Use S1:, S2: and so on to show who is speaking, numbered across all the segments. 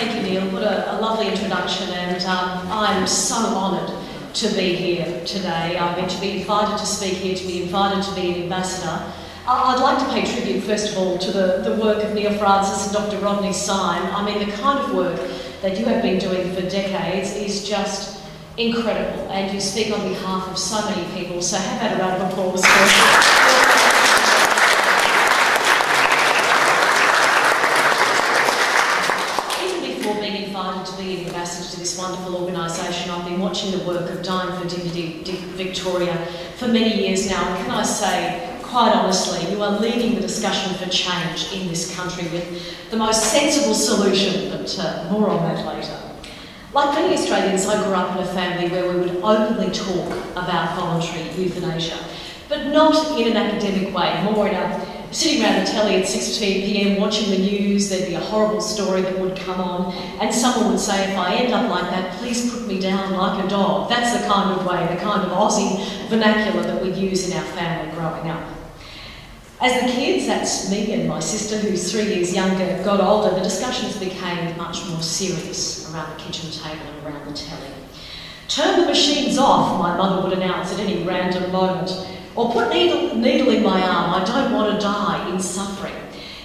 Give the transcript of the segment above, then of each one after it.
S1: Thank you, Neil. What a, a lovely introduction, and um, I'm so honoured to be here today. I've been to be invited to speak here, to be invited to be an ambassador. I'd like to pay tribute, first of all, to the, the work of Neil Francis and Dr. Rodney Syme. I mean, the kind of work that you have been doing for decades is just incredible, and you speak on behalf of so many people, so have had a round of applause for Even before being invited to be an ambassador to this wonderful organisation, I've been watching the work of Dying for Dignity Victoria for many years now. Can I say, quite honestly, you are leading the discussion for change in this country with the most sensible solution, but uh, more on that later. Like many Australians, I grew up in a family where we would openly talk about voluntary euthanasia, but not in an academic way, more in a sitting around the telly at 6pm watching the news, there'd be a horrible story that would come on, and someone would say, if I end up like that, please put me down like a dog. That's the kind of way, the kind of Aussie vernacular that we use in our family growing up. As the kids, that's me and my sister, who's three years younger, got older, the discussions became much more serious around the kitchen table and around the telly. Turn the machines off, my mother would announce at any random moment. Or put needle, needle in my arm, I don't want to die in suffering.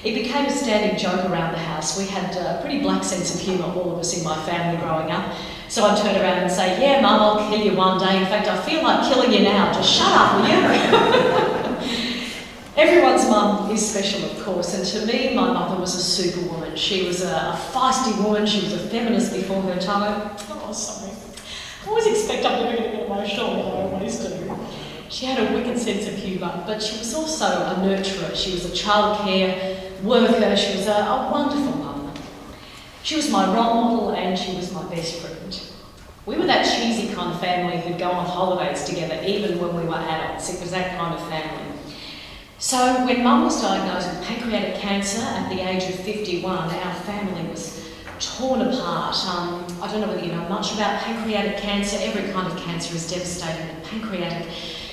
S1: It became a standing joke around the house. We had a pretty black sense of humour, all of us in my family growing up. So I'd turn around and say, Yeah, Mum, I'll kill you one day. In fact, I feel like killing you now. Just shut up, will you? Everyone's mum is special, of course, and to me, my mother was a superwoman. She was a, a feisty woman, she was a feminist before her time. Oh, sorry. I always expect I'm going to get emotional, and I always do. She had a wicked sense of humour, but she was also a nurturer. She was a childcare worker, she was a, a wonderful mum. She was my role model and she was my best friend. We were that cheesy kind of family who'd go on holidays together even when we were adults. It was that kind of family. So when mum was diagnosed with pancreatic cancer at the age of 51, our family was torn apart. Um, I don't know whether you know much about pancreatic cancer. Every kind of cancer is devastating, but pancreatic,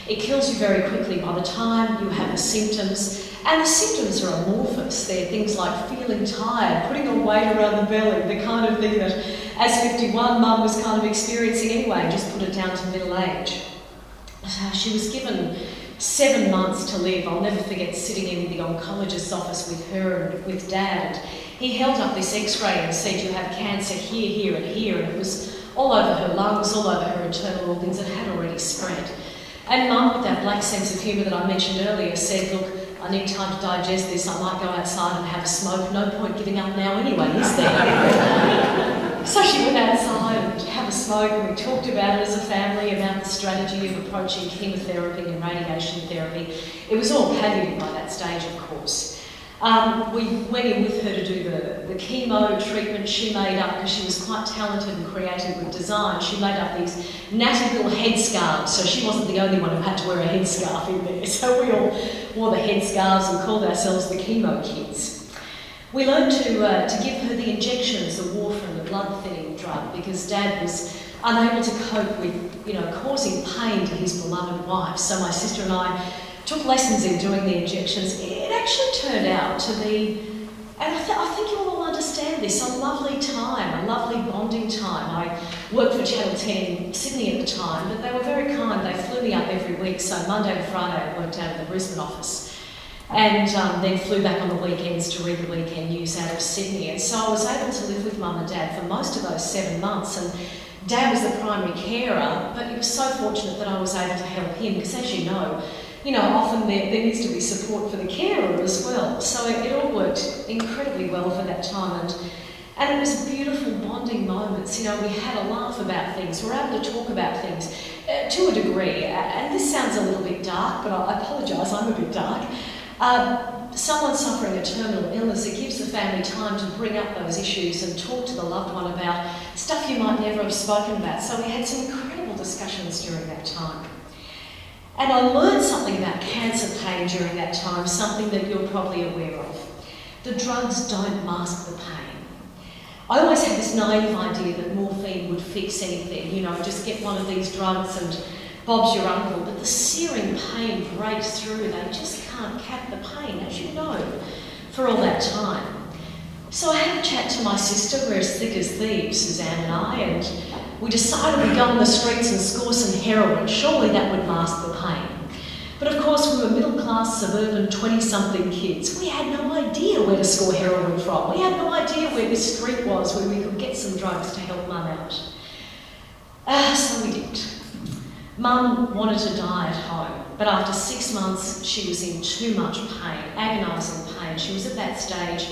S1: it kills you very quickly by the time you have the symptoms. And the symptoms are amorphous. They're things like feeling tired, putting on weight around the belly, the kind of thing that, as 51, mum was kind of experiencing anyway, just put it down to middle age. So she was given seven months to live. I'll never forget sitting in the oncologist's office with her and with dad. He held up this x ray and said, You have cancer here, here, and here. And it was all over her lungs, all over her internal organs. It had already spread. And mum, with that black sense of humour that I mentioned earlier, said, Look, I need time to digest this. I might go outside and have a smoke. No point giving up now anyway, is there? so she went outside and have a smoke, and we talked about it as a family about the strategy of approaching chemotherapy and radiation therapy. It was all palliative by that stage, of course. Um, we went in with her to do the, the chemo treatment. She made up, because she was quite talented and creative with design, she made up these natty little headscarves. So she wasn't the only one who had to wear a headscarf in there. So we all wore the headscarves and called ourselves the chemo kids. We learned to, uh, to give her the injections, the warfarin, the blood thinning drug, because Dad was unable to cope with, you know, causing pain to his beloved wife. So my sister and I took lessons in doing the injections. It actually turned out to be, and I, th- I think you all understand this, a lovely time, a lovely bonding time. I worked for Channel 10 in Sydney at the time, but they were very kind. They flew me up every week, so Monday to Friday I worked out of the Brisbane office and um, then flew back on the weekends to read the weekend news out of Sydney. And so I was able to live with mum and dad for most of those seven months. And dad was the primary carer, but he was so fortunate that I was able to help him because, as you know, you know, often there, there needs to be support for the carer as well. So it, it all worked incredibly well for that time. And, and it was beautiful bonding moments. You know, we had a laugh about things. We were able to talk about things uh, to a degree. And this sounds a little bit dark, but I, apologise, I'm a bit dark. Um, someone suffering a terminal illness, it gives the family time to bring up those issues and talk to the loved one about stuff you might never have spoken about. So we had some incredible discussions during that time. And I learned something about cancer pain during that time, something that you're probably aware of. The drugs don't mask the pain. I always had this naive idea that morphine would fix anything, you know, just get one of these drugs and Bob's your uncle, but the searing pain breaks through. They just can't cap the pain, as you know, for all that time. So I had a chat to my sister, we're as thick as thieves, Suzanne and I, and we decided we'd go on the streets and score some heroin. Surely that would mask the pain. But of course, we were middle class, suburban, 20 something kids. We had no idea where to score heroin from. We had no idea where this street was where we could get some drugs to help mum out. Ah, so we did. Mum wanted to die at home, but after six months, she was in too much pain, agonising pain. She was at that stage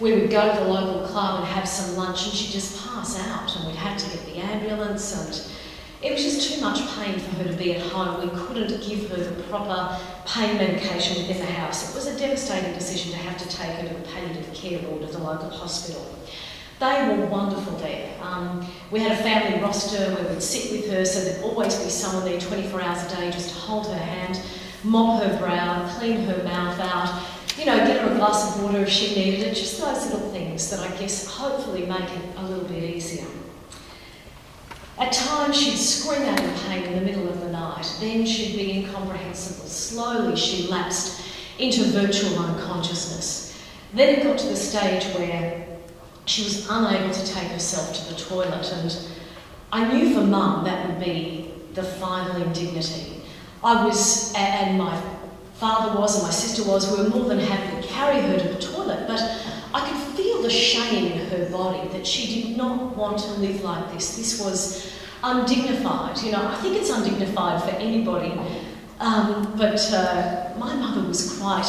S1: we would go to the local club and have some lunch and she'd just pass out and we'd have to get the ambulance and it was just too much pain for her to be at home. We couldn't give her the proper pain medication within the house. It was a devastating decision to have to take her to the palliative care ward at the local hospital. They were wonderful there. Um, we had a family roster where we'd sit with her so there'd always be someone there 24 hours a day just to hold her hand, mop her brow, clean her mouth out, you know, get her a glass of water if she needed it, just those little things that I guess hopefully make it a little bit easier. At times she'd scream out in pain in the middle of the night, then she'd be incomprehensible. Slowly she lapsed into virtual unconsciousness. Then it got to the stage where she was unable to take herself to the toilet, and I knew for mum that would be the final indignity. I was, and my father was and my sister was, we were more than happy to carry her to the toilet, but I could feel the shame in her body that she did not want to live like this. This was undignified. You know, I think it's undignified for anybody, um, but uh, my mother was quite,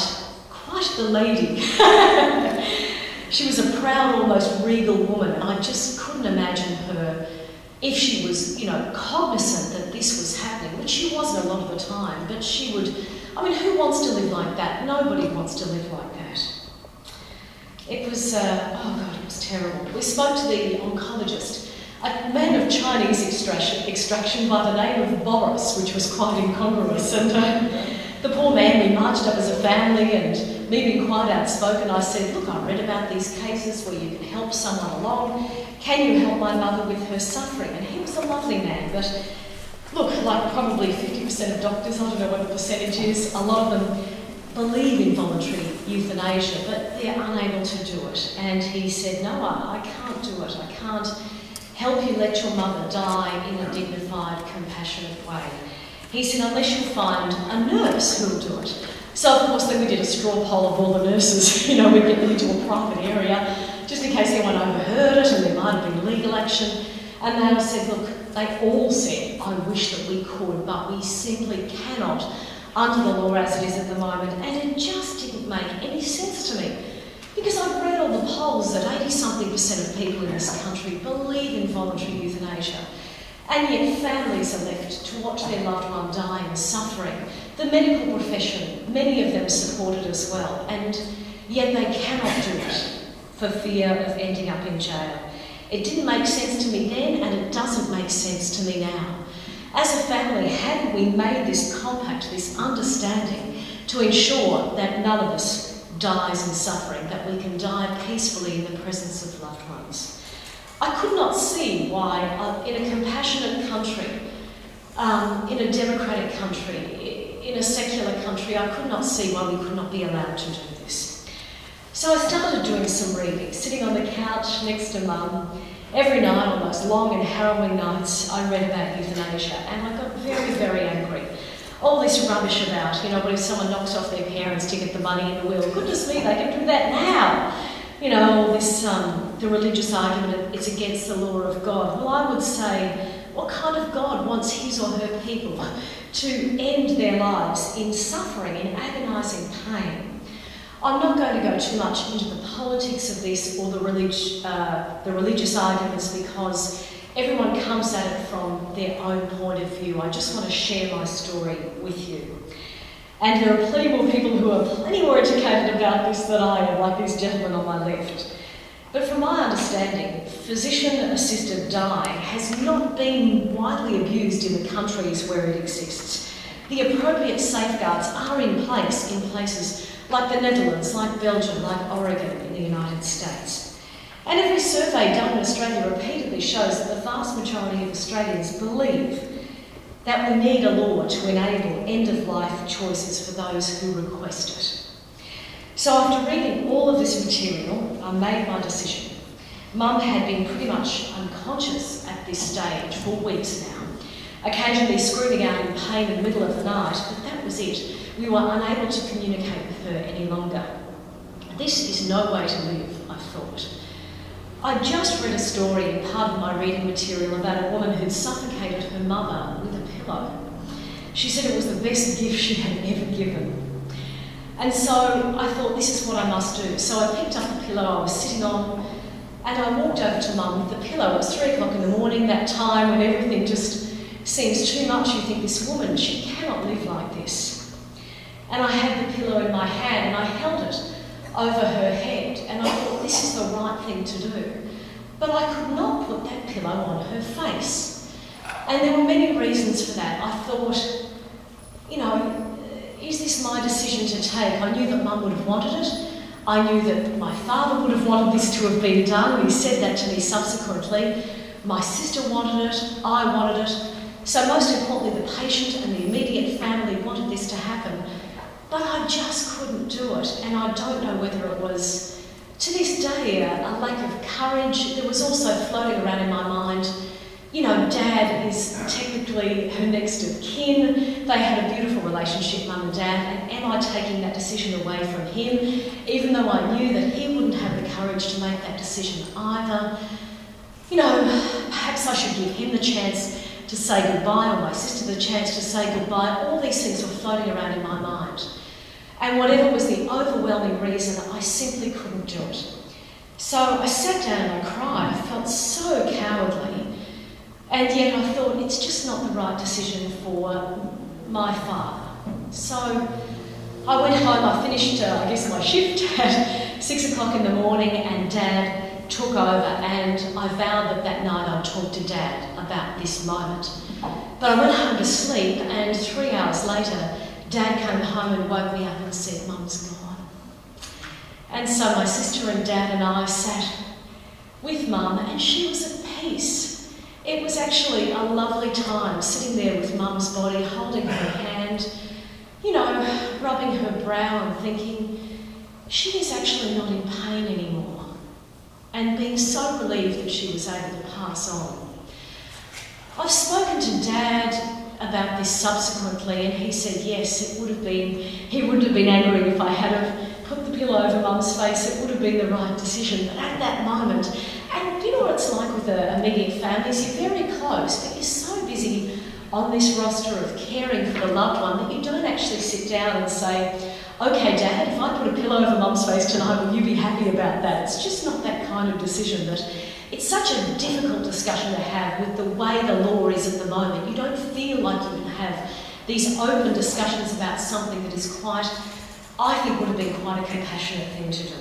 S1: quite the lady. she was a proud, almost regal woman, I just couldn't imagine her if she was, you know, cognizant that this was happening, which she wasn't a lot of the time, but she would I mean, who wants to live like that? Nobody wants to live like that. It was, uh, oh God, it was terrible. We spoke to the oncologist, a man of Chinese extraction, extraction by the name of Boris, which was quite incongruous. And uh, the poor man, we marched up as a family, and me being quite outspoken, I said, Look, I read about these cases where you can help someone along. Can you help my mother with her suffering? And he was a lovely man, but Look, like probably 50% of doctors, I don't know what the percentage is, a lot of them believe in voluntary euthanasia, but they're unable to do it. And he said, No, I, I can't do it. I can't help you let your mother die in a dignified, compassionate way. He said, Unless you find a nurse who'll do it. So, of course, then we did a straw poll of all the nurses. you know, we'd get them into a private area just in case anyone overheard it and there might have been legal action. And they all said, Look, they all said, I wish that we could, but we simply cannot under the law as it is at the moment. And it just didn't make any sense to me. Because I've read all the polls that 80 something percent of people in this country believe in voluntary euthanasia. And yet families are left to watch their loved one die in suffering. The medical profession, many of them support it as well. And yet they cannot do it for fear of ending up in jail. It didn't make sense to me then, and it doesn't make sense to me now. As a family, had we made this compact, this understanding, to ensure that none of us dies in suffering, that we can die peacefully in the presence of loved ones? I could not see why, uh, in a compassionate country, um, in a democratic country, in a secular country, I could not see why we could not be allowed to do this. So I started doing some reading, sitting on the couch next to mum. Every night, on those long and harrowing nights, I read about euthanasia and I got very, very angry. All this rubbish about, you know, what if someone knocks off their parents to get the money in the will? Goodness me, they can do that now. You know, all this, um, the religious argument, it's against the law of God. Well, I would say, what kind of God wants his or her people to end their lives in suffering, in agonising pain? I'm not going to go too much into the politics of this or the, relig- uh, the religious arguments because everyone comes at it from their own point of view. I just want to share my story with you. And there are plenty more people who are plenty more educated about this than I am, like these gentlemen on my left. But from my understanding, physician assisted dying has not been widely abused in the countries where it exists. The appropriate safeguards are in place in places like the Netherlands, like Belgium, like Oregon in the United States. And every survey done in Australia repeatedly shows that the vast majority of Australians believe that we need a law to enable end of life choices for those who request it. So, after reading all of this material, I made my decision. Mum had been pretty much unconscious at this stage for weeks now, occasionally screaming out in pain in the middle of the night, but that was it. We were unable to communicate with her any longer. This is no way to live, I thought. I just read a story in part of my reading material about a woman who'd suffocated her mother with a pillow. She said it was the best gift she had ever given. And so I thought, this is what I must do. So I picked up the pillow I was sitting on and I walked over to mum with the pillow. It was three o'clock in the morning, that time when everything just seems too much. You think, this woman, she cannot live like this. And I had the pillow in my hand and I held it over her head and I thought, this is the right thing to do. But I could not put that pillow on her face. And there were many reasons for that. I thought, you know, is this my decision to take? I knew that mum would have wanted it. I knew that my father would have wanted this to have been done. He said that to me subsequently. My sister wanted it. I wanted it. So most importantly, the patient and the immediate family wanted this to happen. But I just couldn't do it. And I don't know whether it was, to this day, a, a lack of courage. There was also floating around in my mind you know, dad is technically her next of kin. They had a beautiful relationship, mum and dad, and am I taking that decision away from him, even though I knew that he wouldn't have the courage to make that decision either? You know, perhaps I should give him the chance to say goodbye, or my sister the chance to say goodbye. All these things were floating around in my mind. And whatever was the overwhelming reason, I simply couldn't do it. So I sat down and I cried. I felt so cowardly. And yet I thought it's just not the right decision for my father. So I went home, I finished, uh, I guess, my shift at six o'clock in the morning, and Dad took over, and I vowed that that night I'd talk to Dad about this moment. But I went home to sleep, and three hours later, Dad came home and woke me up and said, Mum's gone. And so my sister and Dad and I sat with Mum, and she was at peace. It was actually a lovely time sitting there with Mum's body, holding her hand, you know, rubbing her brow and thinking, she is actually not in pain anymore, and being so relieved that she was able to pass on. I've spoken to Dad about this subsequently, and he said yes, it would have been, he wouldn't have been angry if I had put the pillow over Mum's face, it would have been the right decision. But at that moment, what it's like with the immediate families? You're very close, but you're so busy on this roster of caring for the loved one that you don't actually sit down and say, okay, Dad, if I put a pillow over Mum's face tonight, will you be happy about that? It's just not that kind of decision that it's such a difficult discussion to have with the way the law is at the moment. You don't feel like you can have these open discussions about something that is quite, I think would have been quite a compassionate thing to do.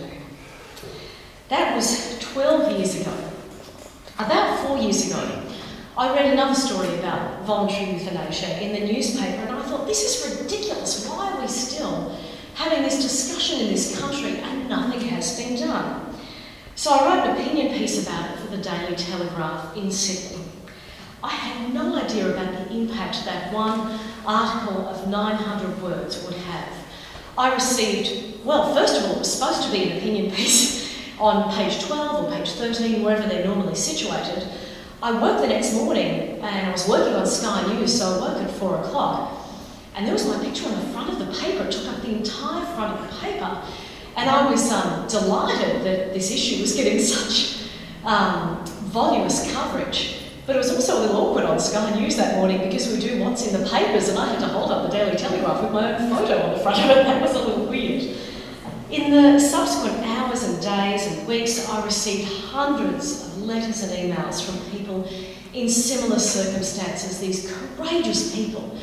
S1: That was 12 years ago. About four years ago, I read another story about voluntary euthanasia in the newspaper, and I thought, this is ridiculous. Why are we still having this discussion in this country and nothing has been done? So I wrote an opinion piece about it for the Daily Telegraph in Sydney. I had no idea about the impact that one article of 900 words would have. I received, well, first of all, it was supposed to be an opinion piece on page 12 or page 13, wherever they're normally situated. I woke the next morning and I was working on Sky News, so I woke at 4 o'clock. And there was my picture on the front of the paper. It took up the entire front of the paper. And I was um, delighted that this issue was getting such um, voluminous coverage. But it was also a little awkward on Sky News that morning because we do what's in the papers, and I had to hold up the Daily Telegraph with my own photo on the front of it. That was a little weird. In the subsequent days and weeks, I received hundreds of letters and emails from people in similar circumstances, these courageous people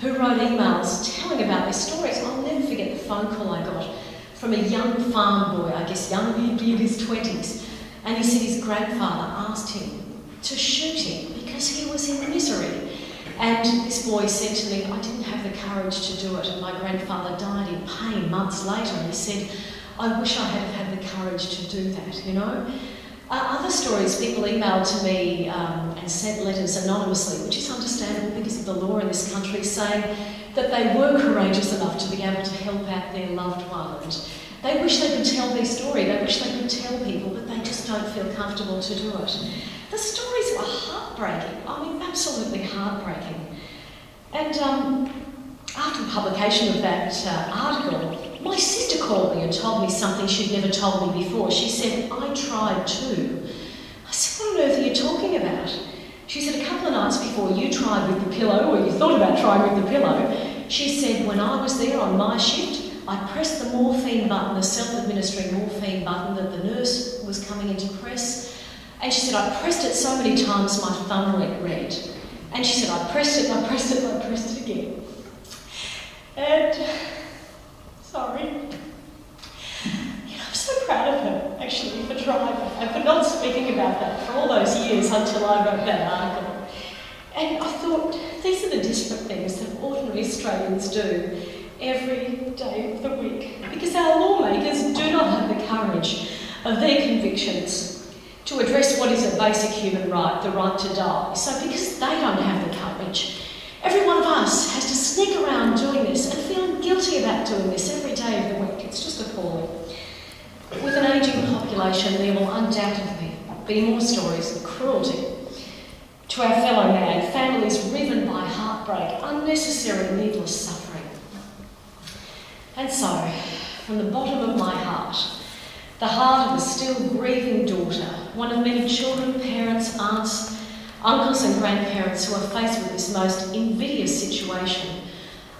S1: who wrote emails telling about their stories. I'll never forget the phone call I got from a young farm boy, I guess young, he'd be in his 20s, and he said his grandfather asked him to shoot him because he was in misery. And this boy said to me, I didn't have the courage to do it, and my grandfather died in pain months later. And he said, I wish I had had the courage to do that, you know? Uh, other stories, people emailed to me um, and sent letters anonymously, which is understandable because of the law in this country, saying that they were courageous enough to be able to help out their loved one and They wish they could tell their story, they wish they could tell people, but they just don't feel comfortable to do it. The stories were heartbreaking, I mean, absolutely heartbreaking. And um, after publication of that uh, article, my sister called me and told me something she'd never told me before. She said, I tried too. I said, What on earth are you talking about? She said, A couple of nights before you tried with the pillow, or you thought about trying with the pillow, she said, When I was there on my shift, I pressed the morphine button, the self administering morphine button that the nurse was coming in to press. And she said, I pressed it so many times my thumb went red. And she said, I pressed it, I pressed it, I pressed it again. And, sorry, I'm so proud of her, actually, for trying and for not speaking about that for all those years until I wrote that article. And I thought, these are the desperate things that ordinary Australians do every day of the week because our lawmakers do not have the courage of their convictions to address what is a basic human right, the right to die. So, because they don't have the courage, Every one of us has to sneak around doing this and feeling guilty about doing this every day of the week. It's just appalling. With an ageing population, there will undoubtedly be more stories of cruelty to our fellow man, families riven by heartbreak, unnecessary, needless suffering. And so, from the bottom of my heart, the heart of a still grieving daughter, one of many children, parents, aunts, uncles and grandparents who are faced with this most invidious situation,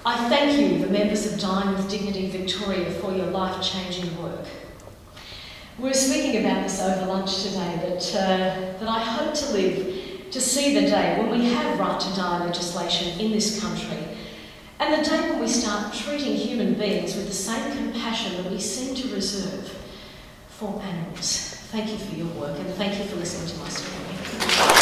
S1: I thank you, the members of Dying with Dignity Victoria, for your life-changing work. We were speaking about this over lunch today, that, uh, that I hope to live to see the day when we have right to die legislation in this country and the day when we start treating human beings with the same compassion that we seem to reserve for animals. Thank you for your work and thank you for listening to my story.